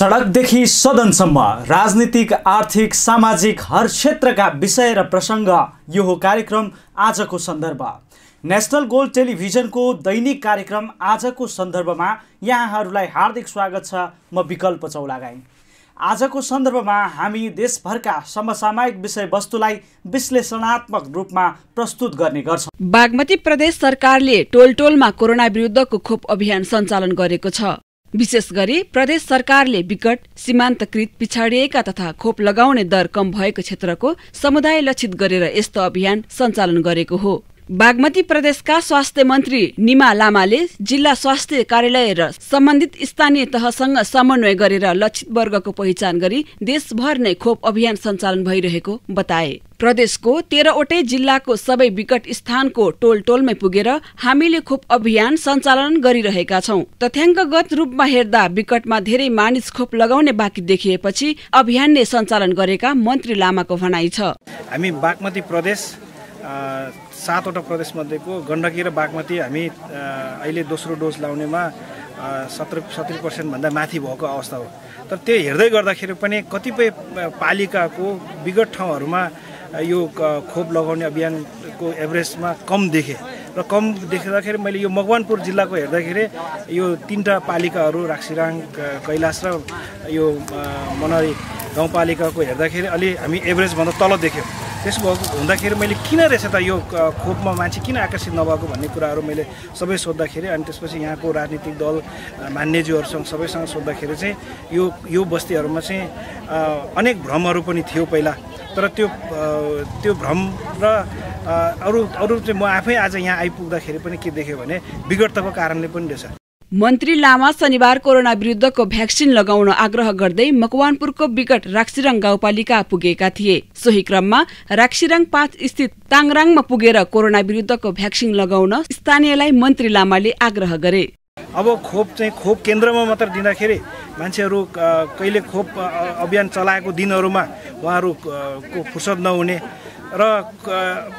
सडकदेखि सदनसम्म राजनीतिक आर्थिक सामाजिक हर क्षेत्रका विषय र प्रसङ्ग यो हो कार्यक्रम आजको सन्दर्भ। नेसनल गोल्ड टेलिभिजनको दैनिक कार्यक्रम आजको सन्दर्भमा यहाँहरूलाई हार्दिक स्वागत छ म विकल्प चौलागाई। आजको सन्दर्भमा हामी देशभरका समसामयिक विषयवस्तुलाई विश्लेषणात्मक रूपमा प्रस्तुत गर्ने गर्छौँ। बागमती प्रदेश सरकारले टोल टोलमा कोरोना विरुद्धको खोप अभियान सञ्चालन गरेको छ। विशेष गरी प्रदेश सरकारले विकट सीमान्तकृत पिछाडिएका तथा खोप लगाउने दर कम भएको क्षेत्रको समुदाय लक्षित गरेर यस्तो अभियान सञ्चालन गरेको हो। बागमती प्रदेशका स्वास्थ्य मन्त्री निमा लामाले जिल्ला स्वास्थ्य कार्यालय र सम्बन्धित स्थानीय तहसँग समन्वय गरेर लक्षित वर्गको पहिचान गरी देशभर नै खोप अभियान सञ्चालन भइरहेको बताए। प्रदेशको तेह्रवटै जिल्लाको सबै विकट स्थानको टोल टोलमै पुगेर हामीले खोप अभियान सञ्चालन गरिरहेका छौँ। तथ्याङ्कगत रूपमा हेर्दा विकटमा धेरै मानिस खोप लगाउने बाँकी देखिएपछि अभियान नै सञ्चालन गरेका मन्त्री लामाको भनाइ छ। हामी बागमती प्रदेश सातवटा प्रदेशमध्येको गण्डकी र बागमती हामी अहिले दोस्रो डोज लाउनेमा सत्र सत्तरी पर्सेन्टभन्दा माथि भएको अवस्था हो। तर त्यो हेर्दै गर्दाखेरि पनि कतिपय पालिकाको विगत ठाउँहरूमा यो खोप लगाउने अभियानको एभरेजमा कम देखेँ। र कम देख्दाखेरि मैले यो मकवानपुर जिल्लाको हेर्दाखेरि यो तिनवटा पालिकाहरू राक्सिराङ कैलाश र यो मनरी गाउँपालिकाको हेर्दाखेरि अलि हामी एभरेजभन्दा तल देख्यौँ। त्यसो भएको हुँदाखेरि मैले किन रहेछ त यो खोपमा मान्छे किन आकर्षित नभएको भन्ने कुराहरू मैले सबै सोद्धाखेरि अनि त्यसपछि यहाँको राजनीतिक दल मान्यज्यूहरूसँग सबैसँग सोद्धाखेरि चाहिँ यो यो बस्तीहरूमा चाहिँ अनेक भ्रमहरू पनि थियो पहिला। तर त्यो त्यो भ्रम र अरू अरू चाहिँ म आफै आज यहाँ आइपुग्दाखेरि पनि के देखेँ भने विगतको कारणले पनि रहेछ। मन्त्री लामा शनिबार कोरोना विरुद्धको भ्याक्सिन लगाउन आग्रह गर्दै मकवानपुरको विकट राक्सिरङ गाउँपालिका पुगेका थिए। सोही क्रममा राक्सिरङ पाँच स्थित ताङराङमा पुगेर कोरोना विरुद्धको भ्याक्सिन लगाउन स्थानीयलाई मन्त्री लामाले आग्रह गरे। अब खोप चाहिँ खोप केन्द्रमा मात्र दिँदाखेरि मान्छेहरू कहिले खोप अभियान चलाएको दिनहरूमा उहाँहरूको फुर्सद नहुने र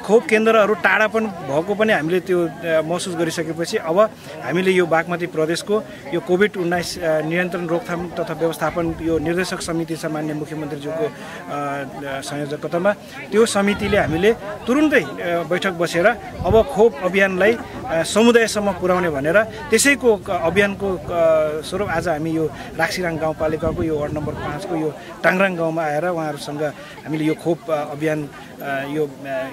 खोप केन्द्रहरू टाढा पनि भएको पनि हामीले त्यो महसुस गरिसकेपछि अब हामीले यो बागमती प्रदेशको यो कोभिड उन्नाइस नियन्त्रण रोकथाम तथा व्यवस्थापन यो निर्देशक समिति छ मान्य मुख्यमन्त्रीज्यूको संयोजकतामा त्यो समितिले हामीले तुरुन्तै बैठक बसेर अब खोप अभियानलाई समुदायसम्म पुर्याउने भनेर त्यसैको अभियानको स्वरूप आज हामी यो राक्सिराङ गाउँपालिकाको यो वार्ड नम्बर पाँचको यो टाङराङ गाउँमा आएर उहाँहरूसँग हामीले यो खोप अभियान यो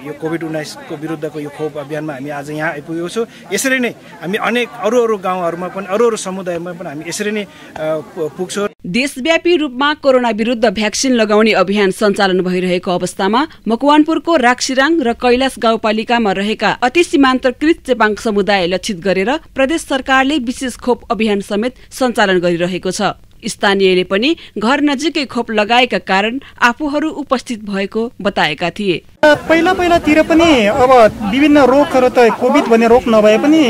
यो कोभिड उन्नाइसको विरुद्धको यो खोप अभियानमा हामी आज यहाँ आइपुगेको छौँ। यसरी नै हामी अनेक अरू अरू गाउँहरूमा पनि अरू अरू समुदायमा पनि हामी यसरी नै पुग्छौँ। देशव्यापी रूपमा कोरोना विरुद्ध भ्याक्सिन लगाउने अभियान सञ्चालन भइरहेको अवस्थामा मकवानपुरको राक्सिराङ र कैलाश गाउँपालिकामा रहेका अति सीमान्तकृत चेपाङ समुदाय लक्षित गरेर प्रदेश सरकारले विशेष खोप अभियान समेत सञ्चालन गरिरहेको छ। स्थानीयले पनि घर नजिकै खोप लगाएका कारण आफूहरू उपस्थित भएको बताएका थिए। पहिला पहिलातिर पनि अब विभिन्न रोगहरू त कोभिड भन्ने रोग नभए पनि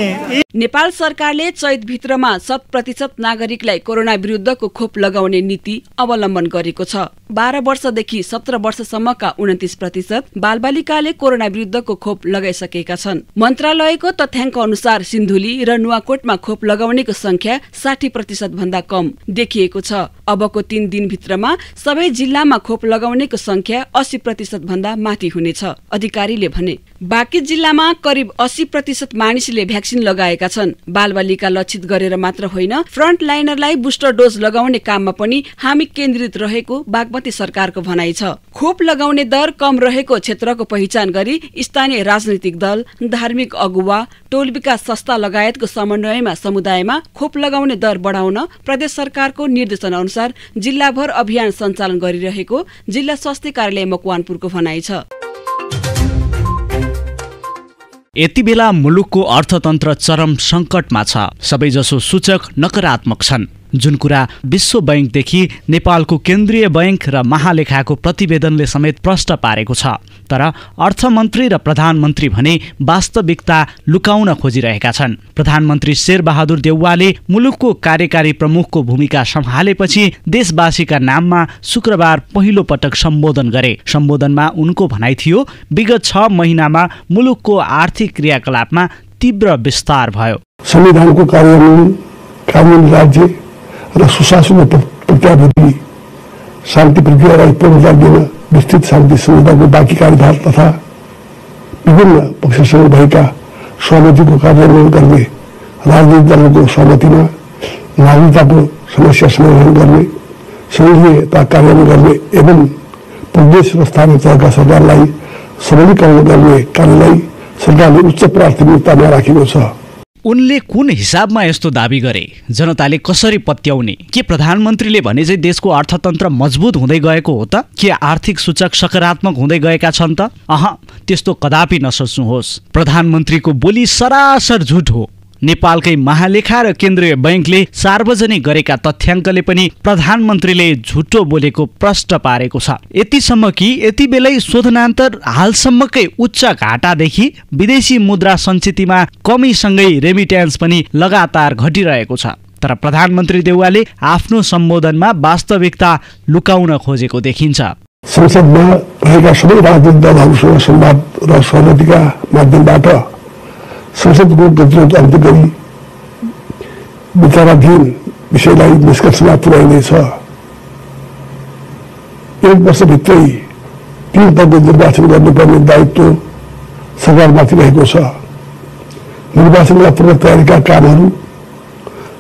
नेपाल सरकारले चैत भित्रमा शत प्रतिशत नागरिकलाई कोरोना विरुद्धको खोप लगाउने नीति अवलम्बन गरेको छ। बाह्र वर्षदेखि सत्र वर्षसम्मका उन्तिस प्रतिशत बालबालिकाले कोरोना विरुद्धको खोप लगाइसकेका छन्। मन्त्रालयको तथ्याङ्क अनुसार सिन्धुली र नुवाकोटमा खोप लगाउनेको संख्या साठी प्रतिशत भन्दा कम देखिएको छ। अबको तीन दिनभित्रमा सबै जिल्लामा खोप लगाउनेको संख्या अस्सी प्रतिशत भन्दा माथि हुनेछ अधिकारीले भने। बाँकी जिल्लामा करिब अस्सी प्रतिशत मानिसले भ्याक्सिन लगाएका छन्। बालबालिका लक्षित गरेर मात्र होइन फ्रन्ट लाइनरलाई बुस्टर डोज लगाउने काममा पनि हामी केन्द्रित रहेको बागमती सरकारको भनाइ छ। खोप लगाउने दर कम रहेको क्षेत्रको पहिचान गरी स्थानीय राजनैतिक दल धार्मिक अगुवा टोल विकास संस्था लगायतको समन्वयमा समुदायमा खोप लगाउने दर बढाउन प्रदेश सरकारको निर्देशन अनुसार जिल्लाभर अभियान सञ्चालन गरिरहेको जिल्ला स्वास्थ्य कार्यालय मकवानपुरको भनाइ छ। यति बेला मुलुकको अर्थतन्त्र चरम सङ्कटमा छ। सबैजसो सूचक नकारात्मक छन्। जुन कुरा विश्व बैङ्कदेखि नेपालको केन्द्रीय बैङ्क र महालेखाको प्रतिवेदनले समेत प्रष्ट पारेको छ। तर अर्थमन्त्री र प्रधानमन्त्री भने वास्तविकता लुकाउन खोजिरहेका छन्। प्रधानमन्त्री शेरबहादुर देउवाले मुलुकको कार्यकारी प्रमुखको भूमिका सम्हालेपछि देशवासीका नाममा शुक्रबार पहिलो पटक सम्बोधन गरे। सम्बोधनमा उनको भनाइ थियो विगत छ महिनामा मुलुकको आर्थिक क्रियाकलापमा तीव्र विस्तार भयो। संविधानको कार्यान्वयन राज्य र सुशासन प्रत्याभूति शान्ति प्रक्रियालाई पूर्णता दिन विस्तृत शान्ति संहिताको बाँकी कार्यभार तथा विभिन्न पक्षसँग भएका सहमतिको कार्यान्वयन गर्ने राजनीतिक दलको सहमतिमा नागरिकताको समस्या समाधान गर्ने सङ्घीयता कार्यान्वयन गर्ने एवं प्रदेश र स्थानीय तहका सरकारलाई सबलीकरण गर्ने कार्यलाई सरकारले उच्च प्राथमिकतामा राखेको छ उनले कुन हिसाबमा यस्तो दावी गरे? जनताले कसरी पत्याउने? के प्रधानमन्त्रीले भने चाहिँ देशको अर्थतन्त्र मजबुत हुँदै गएको हो त? के आर्थिक सूचक सकारात्मक हुँदै गएका छन् त? अह त्यस्तो कदापि नसोच्नुहोस्। प्रधानमन्त्रीको बोली सरासर झुट हो। नेपालकै महालेखा र केन्द्रीय बैङ्कले सार्वजनिक गरेका तथ्याङ्कले पनि प्रधानमन्त्रीले झुटो बोलेको प्रष्ट पारेको छ। यतिसम्म कि यति बेलै शोधनान्तर हालसम्मकै उच्च घाटादेखि विदेशी मुद्रा सञ्चितमा कमीसँगै रेमिट्यान्स पनि लगातार घटिरहेको छ। तर प्रधानमन्त्री देउवाले आफ्नो सम्बोधनमा वास्तविकता लुकाउन खोजेको देखिन्छ। संसदमा रहेका सबै राजनीतिक दलहरूसँग संवाद र सहमतिका माध्यमबाट संसदको गतिरोध अन्त गरी विचाराधीन विषयलाई निष्कर्षमा पुर्याइनेछ एक वर्षभित्रै तीन पदको निर्वाचन गर्नुपर्ने दायित्व सरकारमाथि रहेको छ निर्वाचनका पूर्व तयारीका कामहरू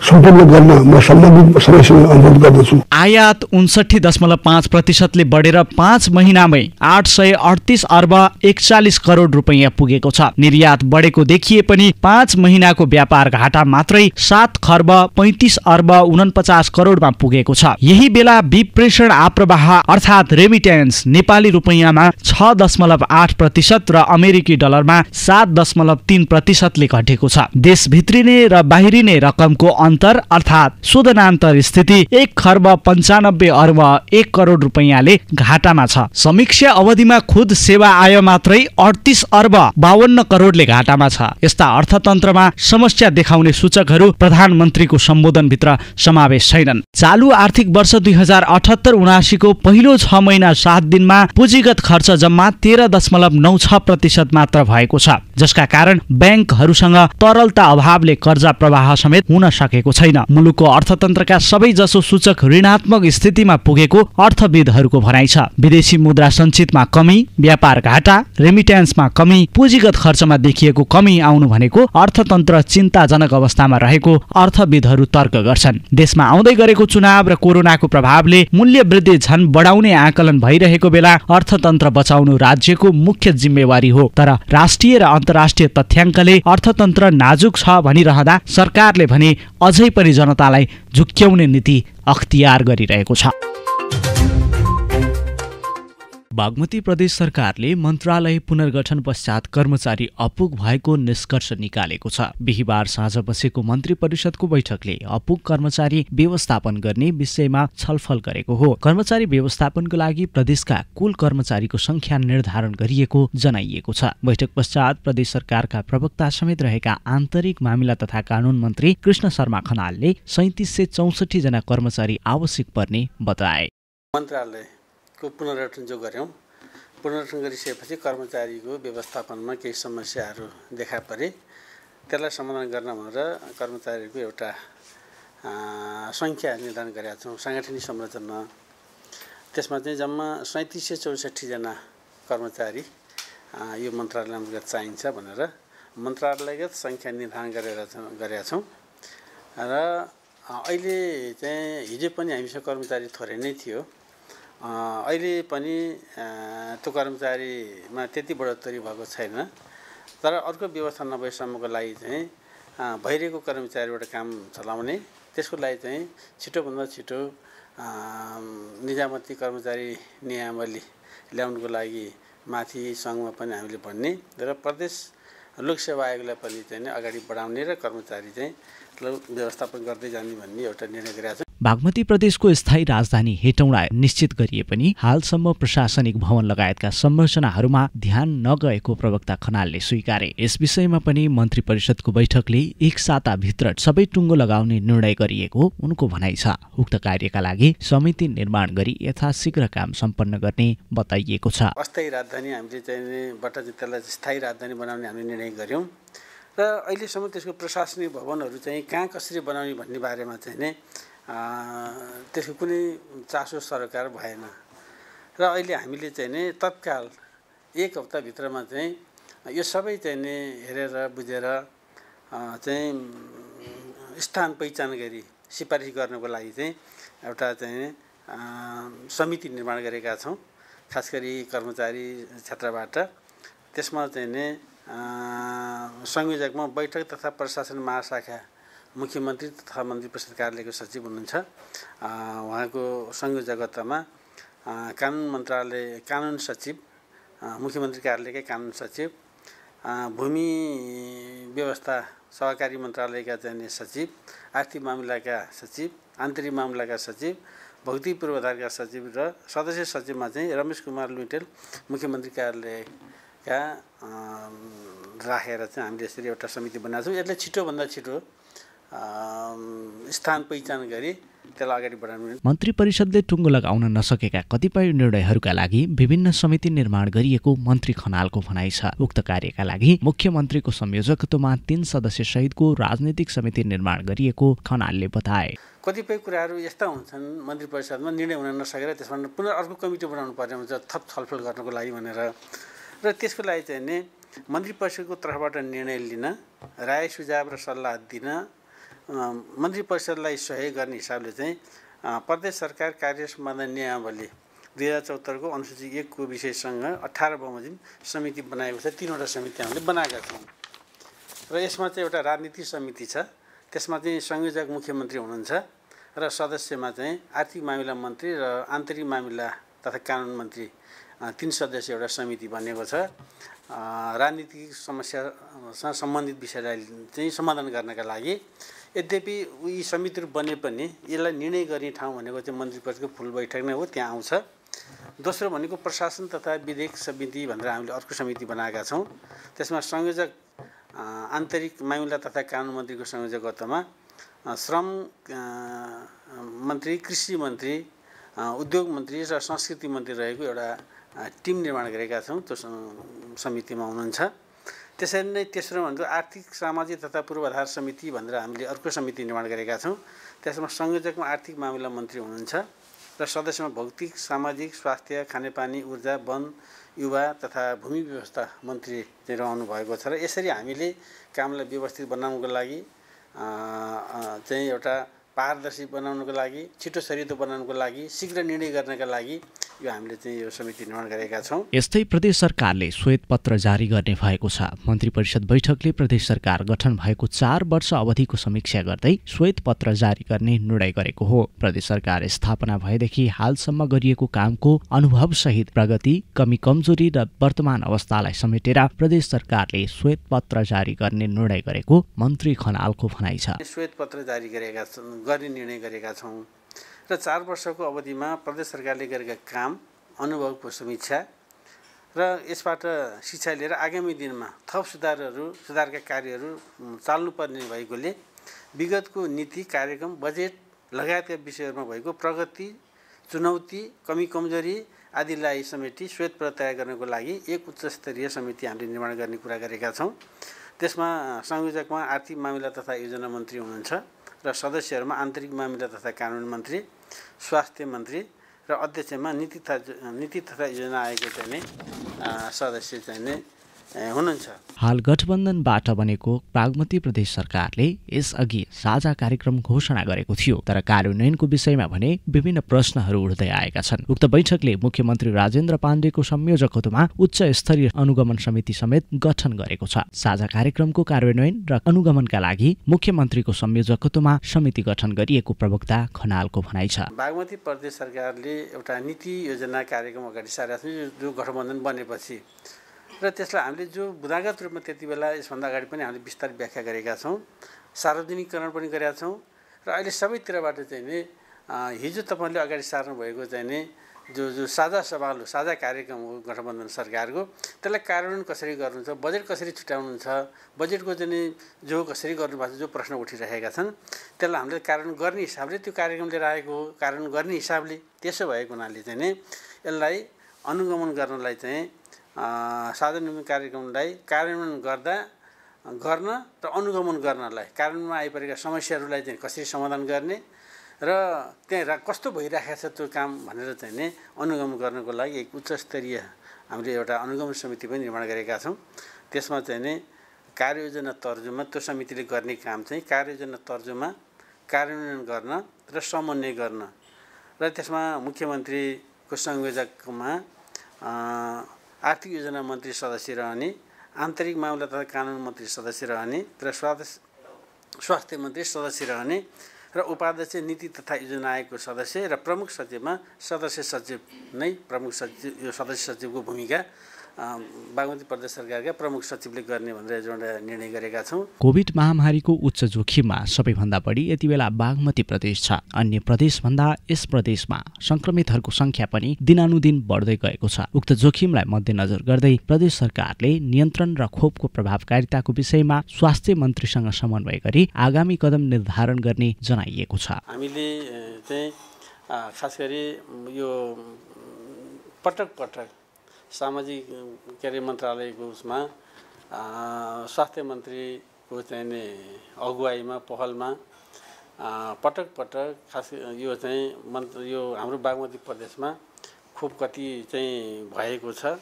सम्पन्न गर्न म सम्बन्धित सबैसँग अनुरोध गर्दछु। आयात उन्सठी दशमलव पाँच प्रतिशतले बढेर पाँच महिनामै आठ सय अडतिस अर्ब एकचालिस करोड रुपियाँ पुगेको छ। निर्यात बढेको देखिए पनि पाँच महिनाको व्यापार घाटा मात्रै सात खर्ब पैँतिस अर्ब उनपचास करोडमा पुगेको छ। यही बेला विप्रेषण आप्रवाह अर्थात् रेमिटेन्स नेपाली रुपियाँमा छ दशमलव आठ प्रतिशत र अमेरिकी डलरमा सात दशमलव तिन प्रतिशतले घटेको छ। देशभित्रिने र बाहिरिने रकमको अन्तर अर्थात् शोधनान्तर स्थिति एक खर्ब पन्चानब्बे अर्ब एक करोड रुपियाँले घाटामा छ। समीक्षा अवधिमा खुद सेवा आय मात्रै अडतिस अर्ब बाहन्न करोडले घाटामा छ। यस्ता अर्थतन्त्रमा समस्या देखाउने सूचकहरू प्रधानमन्त्रीको सम्बोधनभित्र समावेश छैनन्। चालु आर्थिक वर्ष दुई हजार अठहत्तर उनासीको पहिलो छ महिना सात दिनमा पुँजीगत खर्च जम्मा तेह्र दशमलव नौ छ प्रतिशत मात्र भएको छ जसका कारण ब्याङ्कहरूसँग तरलता अभावले कर्जा प्रवाह समेत हुन सकेको छैन। मुलुकको अर्थतन्त्रका सबै जसो सूचक ऋणात्मक स्थितिमा पुगेको अर्थविदहरूको भनाइ छ। विदेशी मुद्रा सञ्चितमा कमी व्यापार घाटा रेमिट्यान्समा कमी पुँजीगत खर्चमा देखिएको कमी आउनु भनेको अर्थतन्त्र चिन्ताजनक अवस्थामा रहेको अर्थविदहरू तर्क गर्छन्। देशमा आउँदै गरेको चुनाव र कोरोनाको प्रभावले मूल्य वृद्धि झन बढाउने आकलन भइरहेको बेला अर्थतन्त्र बचाउनु राज्यको मुख्य जिम्मेवारी हो। तर राष्ट्रिय र अन्तर्राष्ट्रिय तथ्याङ्कले अर्थतन्त्र नाजुक छ भनिरहँदा सरकारले भने अझै पनि जनतालाई झुक्क्याउने नीति अख्तियार गरिरहेको छ। बागमती प्रदेश सरकारले मन्त्रालय पुनर्गठन पश्चात कर्मचारी अपुग भएको निष्कर्ष निकालेको छ। बिहिबार साँझ बसेको मन्त्री परिषदको बैठकले अपुग कर्मचारी व्यवस्थापन गर्ने विषयमा छलफल गरेको हो। कर्मचारी व्यवस्थापनको लागि प्रदेशका कुल कर्मचारीको संख्या निर्धारण गरिएको जनाइएको छ। बैठक पश्चात प्रदेश सरकारका प्रवक्ता समेत रहेका आन्तरिक मामिला तथा कानून मन्त्री कृष्ण शर्मा खनालले सैतिस सय चौसठी जना कर्मचारी आवश्यक पर्ने बताए। मन्त्रालय को पुनर्गठन जो गऱ्यौँ पुनर्गठन गरिसकेपछि कर्मचारीको व्यवस्थापनमा केही समस्याहरू देखा परे। त्यसलाई समाधान गर्न भनेर कर्मचारीको एउटा सङ्ख्या निर्धारण गरेका छौँ साङ्गठनिक संरचना। त्यसमा चाहिँ जम्मा सैँतिस सय चौसठीजना कर्मचारी यो मन्त्रालय अन्तर्गत चाहिन्छ भनेर मन्त्रालयगत सङ्ख्या निर्धारण गरेर गरेका छौँ। र अहिले चाहिँ हिजो पनि हामीसँग कर्मचारी थोरै नै थियो। अहिले पनि त्यो कर्मचारीमा त्यति बढोत्तरी भएको छैन। तर अर्को व्यवस्था नभएसम्मको लागि चाहिँ भइरहेको कर्मचारीबाट काम चलाउने त्यसको लागि चाहिँ छिटोभन्दा छिटो निजामती कर्मचारी नियमावली ल्याउनुको लागि माथि सङ्घमा पनि हामीले भन्ने र प्रदेश लोकसेवा आयोगलाई पनि चाहिँ अगाडि बढाउने र कर्मचारी चाहिँ व्यवस्थापन गर्दै जाने भन्ने एउटा निर्णय गरेका छ। बागमती प्रदेशको स्थायी राजधानी हेटौँडा निश्चित गरिए पनि हालसम्म प्रशासनिक भवन लगायतका संरचनाहरूमा ध्यान नगएको प्रवक्ता खनालले स्वीकारे। यस विषयमा पनि मन्त्री परिषदको बैठकले एक साताभित्र सबै टुङ्गो लगाउने निर्णय गरिएको उनको भनाइ छ। उक्त कार्यका लागि समिति निर्माण गरी यथाशीघ्र काम सम्पन्न गर्ने बताइएको छ। अस्थायी राजधानी हामीले चाहिँ स्थायी राजधानी बनाउने हामीले निर्णय गऱ्यौँ र अहिलेसम्म त्यसको प्रशासनिक भवनहरू चाहिँ कहाँ कसरी बनाउने भन्ने बारेमा चाहिँ त्यसको कुनै चासो सरकार भएन। र अहिले हामीले चाहिँ नि तत्काल एक हप्ताभित्रमा चाहिँ यो सबै चाहिँ नि हेरेर बुझेर चाहिँ स्थान पहिचान गरी सिफारिस गर्नको लागि चाहिँ एउटा चाहिँ समिति निर्माण गरेका छौँ। खास गरी कर्मचारी क्षेत्रबाट। त्यसमा चाहिँ नि संयोजकमा बैठक तथा प्रशासन महाशाखा मुख्यमन्त्री तथा मन्त्री परिषद कार्यालयको सचिव हुनुहुन्छ। उहाँको संयोजकत्वमा कानुन मन्त्रालय कानुन सचिव मुख्यमन्त्री कार्यालयकै कानुन सचिव भूमि व्यवस्था सहकारी मन्त्रालयका चाहिँ सचिव आर्थिक मामिलाका सचिव आन्तरिक मामिलाका सचिव भौतिक पूर्वाधारका सचिव र सदस्य सचिवमा चाहिँ रमेश कुमार लुइटेल मुख्यमन्त्री कार्यालयका राखेर चाहिँ हामीले यसरी एउटा समिति बनाएको छौँ। यसले छिटोभन्दा छिटो स्थान पहिचान गरी त्यसलाई अगाडि बढाउनु मन्त्री परिषदले टुङ्गो लगाउन नसकेका कतिपय निर्णयहरूका लागि विभिन्न समिति निर्माण गरिएको मन्त्री खनालको भनाइ छ। उक्त कार्यका लागि मुख्यमन्त्रीको संयोजकत्वमा तीन सदस्य सहितको राजनीतिक समिति निर्माण गरिएको खनालले बताए। कतिपय कुराहरू यस्ता हुन्छन् मन्त्री परिषदमा निर्णय हुन नसकेर त्यसमा पुनः अर्को कमिटी बनाउनु पर्ने हुन्छ थप छलफल गर्नको लागि भनेर। र त्यसको लागि चाहिँ नि मन्त्री परिषदको तर्फबाट निर्णय लिन राय सुझाव र सल्लाह दिन मन्त्री परिषदलाई सहयोग गर्ने हिसाबले चाहिँ प्रदेश सरकार कार्य सम्बन्धन नियमावली दुई हजार चौहत्तरको अनुसूची एकको विषयसँग अठार बमोजिम समिति बनाएको छ तिनवटा समिति हामीले बनाएका छौँ। र यसमा चाहिँ एउटा राजनीतिक समिति छ त्यसमा चाहिँ संयोजक मुख्यमन्त्री हुनुहुन्छ र सदस्यमा चाहिँ आर्थिक मामिला मन्त्री र आन्तरिक मामिला तथा कानुन मन्त्री तिन सदस्य एउटा समिति बनेको छ। राजनीतिक समस्यासँग सम्बन्धित विषयलाई चाहिँ समाधान गर्नका लागि यद्यपि यी समितिहरू बने पनि यसलाई निर्णय गर्ने ठाउँ भनेको चाहिँ मन्त्री परिषदको फुल बैठक नै हो त्यहाँ आउँछ। दोस्रो भनेको प्रशासन तथा विधेयक समिति भनेर हामीले अर्को समिति बनाएका छौँ। त्यसमा संयोजक आन्तरिक मामिला तथा कानुन मन्त्रीको संयोजकत्वमा श्रम मन्त्री कृषि मन्त्री उद्योग मन्त्री र संस्कृति मन्त्री रहेको एउटा टिम निर्माण गरेका छौँ। त्यो समितिमा हुनुहुन्छ। त्यसरी नै तेस्रो भनेको आर्थिक सामाजिक तथा पूर्वाधार समिति भनेर हामीले अर्को समिति निर्माण गरेका छौँ। त्यसमा संयोजकमा आर्थिक मामिला मन्त्री हुनुहुन्छ र सदस्यमा भौतिक सामाजिक स्वास्थ्य खानेपानी ऊर्जा वन युवा तथा भूमि व्यवस्था मन्त्री रहनु भएको छ र यसरी हामीले कामलाई व्यवस्थित बनाउनको लागि चाहिँ एउटा पारदर्शी बनाउनको लागि छिटो सरितो बनाउनको लागि शीघ्र निर्णय गर्नका लागि यो हामीले चाहिँ यो समिति निर्माण गरेका छौँ। यस्तै प्रदेश सरकारले श्वेत पत्र जारी गर्ने भएको छ। मन्त्री परिषद बैठकले प्रदेश सरकार गठन भएको चार वर्ष अवधिको समीक्षा गर्दै श्वेत पत्र जारी गर्ने निर्णय गरेको हो। प्रदेश सरकार स्थापना भएदेखि हालसम्म गरिएको कामको अनुभव सहित प्रगति कमी कमजोरी र वर्तमान अवस्थालाई समेटेर प्रदेश सरकारले श्वेत पत्र जारी गर्ने निर्णय गरेको मन्त्री खनालको भनाइ छ। श्वेत पत्र जारी गरेका गर्ने निर्णय गरेका छौँ। र चार वर्षको अवधिमा प्रदेश सरकारले गरेका काम अनुभवको समीक्षा र यसबाट शिक्षा लिएर आगामी दिनमा थप सुधारहरू सुधारका कार्यहरू चाल्नुपर्ने भएकोले विगतको नीति कार्यक्रम बजेट लगायतका विषयहरूमा भएको प्रगति चुनौती कमी कमजोरी आदिलाई समेटी श्वेत तयार गर्नको लागि एक उच्च स्तरीय समिति हामीले निर्माण गर्ने कुरा गरेका छौँ। त्यसमा संयोजकमा आर्थिक मामिला तथा योजना मन्त्री हुनुहुन्छ। र सदस्यहरूमा आन्तरिक मामिला तथा कानुन मन्त्री स्वास्थ्य मन्त्री र अध्यक्षमा नीति तथा नीति तथा योजना आयोगको चाहिँ नै सदस्य चाहिँ नै हाल गठबन्धनबाट बनेको बागमती प्रदेश सरकारले यसअघि साझा कार्यक्रम घोषणा गरेको थियो तर कार्यान्वयनको विषयमा भने विभिन्न प्रश्नहरू उठ्दै आएका छन्। उक्त बैठकले मुख्यमन्त्री राजेन्द्र पाण्डेको संयोजकत्वमा उच्च स्तरीय अनुगमन समिति समेत गठन गरेको छ। साझा कार्यक्रमको कार्यान्वयन र अनुगमनका लागि मुख्यमन्त्रीको संयोजकत्वमा समिति गठन गरिएको प्रवक्ता खनालको भनाइ छ। बागमती प्रदेश सरकारले एउटा नीति योजना कार्यक्रम अगाडि सारेको छ जो गठबन्धन बनेपछि र त्यसलाई हामीले जो बुदागत रूपमा त्यति बेला यसभन्दा अगाडि पनि हामीले विस्तार व्याख्या गरेका छौँ सार्वजनिकरण पनि गरेका छौँ र अहिले सबैतिरबाट चाहिँ नि हिजो तपाईँले अगाडि सार्नुभएको चाहिँ नि जो जो साझा सवाल हो साझा कार्यक्रम हो गठबन्धन सरकारको त्यसलाई कार्यान्वयन कसरी गर्नुहुन्छ बजेट कसरी छुट्याउनुहुन्छ बजेटको चाहिँ जो कसरी गर्नुभएको छ जो प्रश्न उठिरहेका छन् त्यसलाई हामीले कार्यान्वयन गर्ने हिसाबले त्यो कार्यक्रम लिएर आएको हो। कार्यान्वयन गर्ने हिसाबले त्यसो भएको हुनाले चाहिँ नि यसलाई अनुगमन गर्नलाई चाहिँ सार्वजनिक कार्यक्रमलाई कार्यान्वयन गर्दा गर्न र अनुगमन गर्नलाई कार्यान्वयनमा आइपरेका समस्याहरूलाई चाहिँ कसरी समाधान गर्ने र त्यहाँ कस्तो भइरहेको छ त्यो काम भनेर चाहिँ नि अनुगमन गर्नको लागि एक उच्च स्तरीय हामीले एउटा अनुगमन समिति पनि निर्माण गरेका छौँ। त्यसमा चाहिँ नि कार्ययोजना तर्जुमा त्यो समितिले गर्ने काम चाहिँ कार्ययोजना तर्जुमा कार्यान्वयन गर्न र समन्वय गर्न र त्यसमा मुख्यमन्त्रीको संयोजकमा आर्थिक योजना मन्त्री सदस्य रहने आन्तरिक मामला तथा कानुन मन्त्री सदस्य रहने र स्वास्थ्य स्वास्थ्य मन्त्री सदस्य रहने र उपाध्यक्ष नीति तथा योजना आयोगको सदस्य र प्रमुख सचिवमा सदस्य सचिव नै प्रमुख सचिव यो सदस्य सचिवको भूमिका बागमती प्रदेश सरकारका प्रमुख सचिवले गर्ने भनेर एउटा निर्णय गरेका छौँ। कोभिड महामारीको उच्च जोखिममा सबैभन्दा बढी यति बेला बागमती प्रदेश छ। अन्य प्रदेशभन्दा यस प्रदेशमा संक्रमितहरूको संख्या पनि दिनानुदिन बढ्दै गएको छ। उक्त जोखिमलाई मध्यनजर गर्दै प्रदेश सरकारले नियन्त्रण र खोपको प्रभावकारिताको विषयमा स्वास्थ्य मन्त्रीसँग समन्वय गरी आगामी कदम निर्धारण गर्ने जनाइएको छ। हामीले चाहिँ खास गरी यो पटक पटक सामाजिक के अरे मन्त्रालयको उसमा स्वास्थ्य मन्त्रीको चाहिँ अगुवाईमा पहलमा पटक पटक खास यो चाहिँ मन्त्र यो हाम्रो बागमती प्रदेशमा खोप कति चाहिँ भएको छ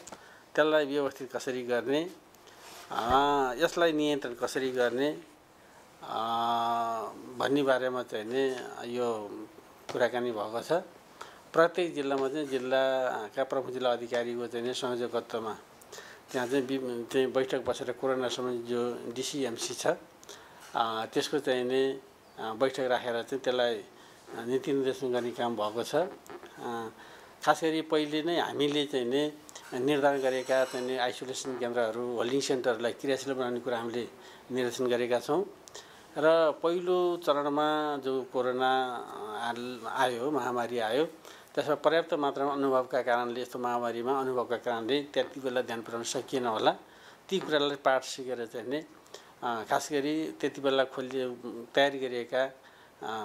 त्यसलाई व्यवस्थित कसरी गर्ने यसलाई नियन्त्रण कसरी गर्ने भन्ने बारेमा चाहिँ नि यो कुराकानी भएको छ। प्रत्येक जिल्लामा चाहिँ जिल्लाका प्रमुख जिल्ला अधिकारीको चाहिँ संयोजकत्वमा त्यहाँ चाहिँ चाहिँ बैठक बसेर कोरोना सम्बन्धी जो डिसिएमसी छ त्यसको चाहिँ नि बैठक राखेर चाहिँ त्यसलाई नीति निर्देशन गर्ने काम भएको छ। खास गरी पहिले नै हामीले चाहिँ नि निर्धारण गरेका चाहिँ आइसोलेसन केन्द्रहरू होल्डिङ सेन्टरलाई क्रियाशील बनाउने कुरा हामीले निर्देशन गरेका छौँ। र पहिलो चरणमा जो कोरोना आयो महामारी आयो त्यसमा पर्याप्त मात्रामा अनुभवका कारणले यस्तो महामारीमा अनुभवका कारणले त्यति बेला ध्यान पुर्याउन सकिएन होला। ती कुरालाई पाठ सिकेर चाहिँ नि खास गरी त्यति बेला खोलि तयारी गरिएका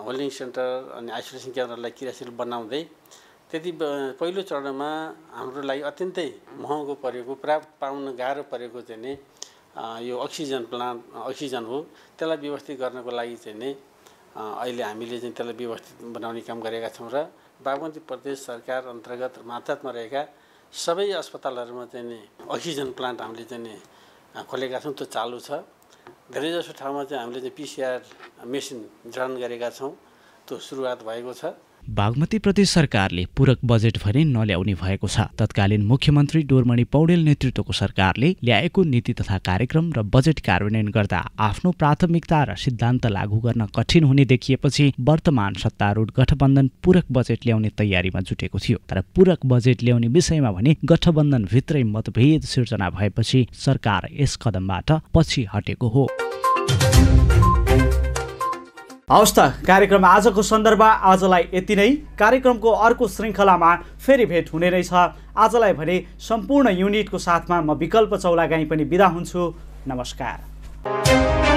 होल्डिङ सेन्टर अनि आइसोलेसन केन्द्रलाई क्रियाशील बनाउँदै त्यति पहिलो चरणमा हाम्रो लागि अत्यन्तै महँगो परेको प्राप्त पाउन गाह्रो परेको चाहिँ नि यो अक्सिजन प्लान्ट अक्सिजन हो। त्यसलाई व्यवस्थित गर्नको लागि चाहिँ नि अहिले हामीले चाहिँ त्यसलाई व्यवस्थित बनाउने काम गरेका छौँ र बागमती प्रदेश सरकार अन्तर्गत मातहतमा रहेका सबै अस्पतालहरूमा चाहिँ नि अक्सिजन प्लान्ट हामीले चाहिँ नि खोलेका छौँ त्यो चालु छ। धेरैजसो ठाउँमा चाहिँ हामीले चाहिँ पिसिआर मेसिन जडान गरेका छौँ त्यो सुरुवात भएको छ। बागमती प्रदेश सरकारले पूरक बजेट भने नल्याउने भएको छ। तत्कालीन मुख्यमन्त्री डोरमणि पौडेल नेतृत्वको सरकारले ल्याएको नीति तथा कार्यक्रम र बजेट कार्यान्वयन गर्दा आफ्नो प्राथमिकता र सिद्धान्त लागू गर्न कठिन हुने देखिएपछि वर्तमान सत्तारूढ गठबन्धन पूरक बजेट ल्याउने तयारीमा जुटेको थियो। तर पूरक बजेट ल्याउने विषयमा भने गठबन्धनभित्रै मतभेद सिर्जना भएपछि सरकार यस कदमबाट पछि हटेको हो। हवस् त कार्यक्रम आजको सन्दर्भ आजलाई यति नै। कार्यक्रमको अर्को श्रृङ्खलामा फेरि भेट हुने रहेछ आजलाई भने सम्पूर्ण युनिटको साथमा म विकल्प चौलागाई पनि बिदा हुन्छु। नमस्कार।